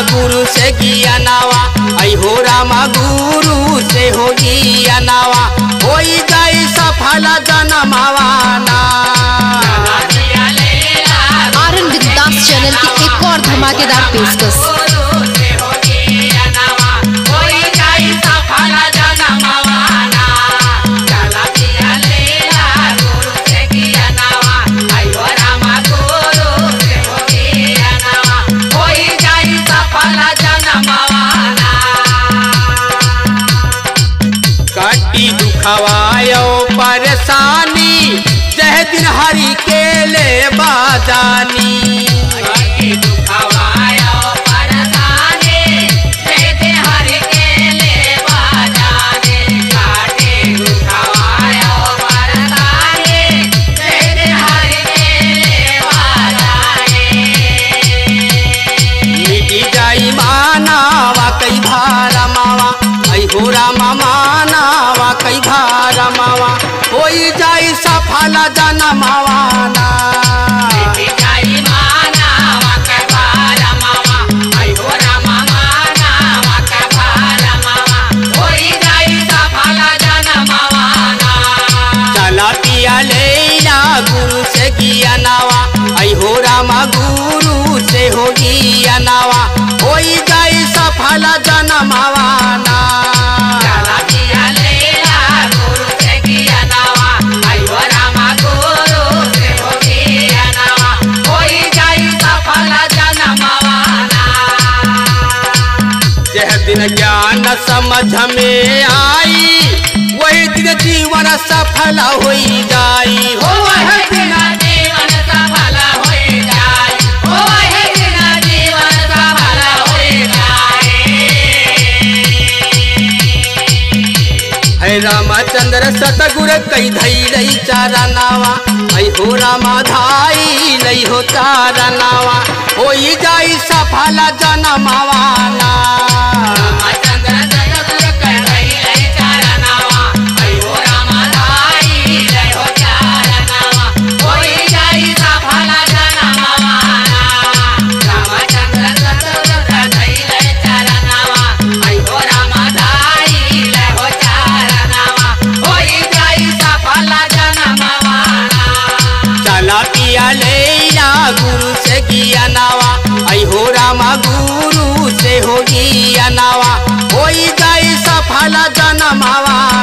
ज्ञानावा आई हो रामा गुरु से होगी नावा। होई गई सफल जनमावाना आर दास चैनल की एक और धमाकेदार पेशकश। मानावा कई भारा मावा। हो रामा मानावा कई भारा मावा। होई जाई सफल पिया लेला गुरु से ज्ञानावा ऐ हो रामा गुरु से हो ज्ञानावा होई सफल जनमावाना दिन ज्ञान समझ में आई वही दिन जीवन सफल हो जाई। हो वह दिन रामचंद्र सतगुर कई धई रही चारा नावा। आई हो रामा धाई नहीं हो चारा नावा। हो जाई सफल जनमावाना से हो ज्ञानावा